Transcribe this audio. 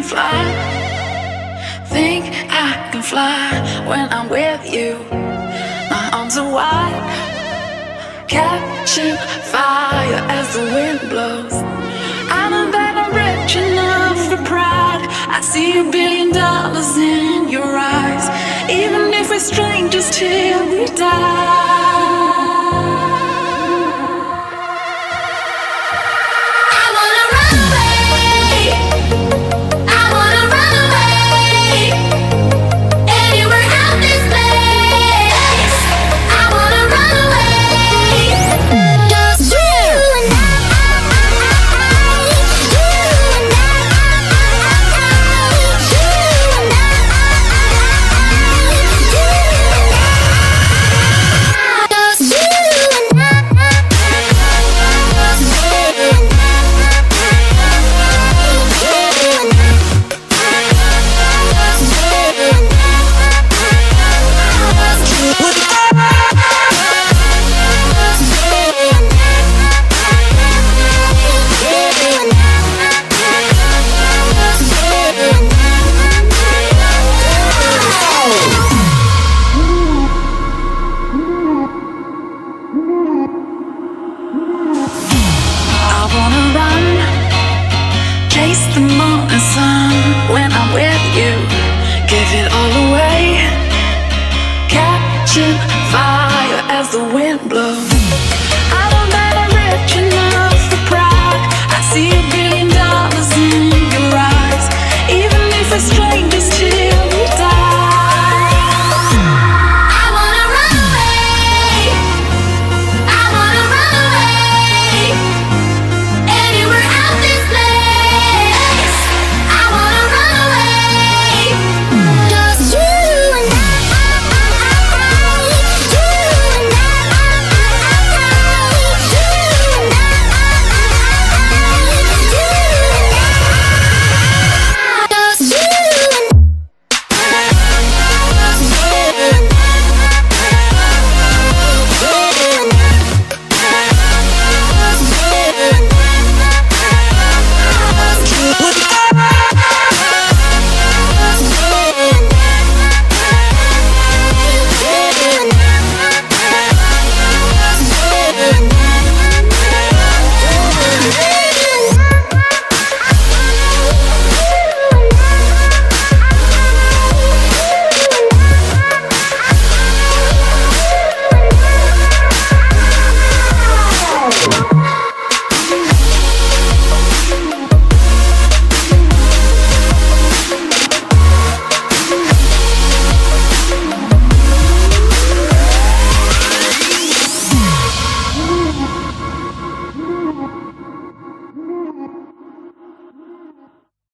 can fly. Think I can fly when I'm with you. My arms are wide, catching fire as the wind blows. I'm rich enough for pride. I see a billion dollars in your eyes, even if we're strangers till we die. The morning sun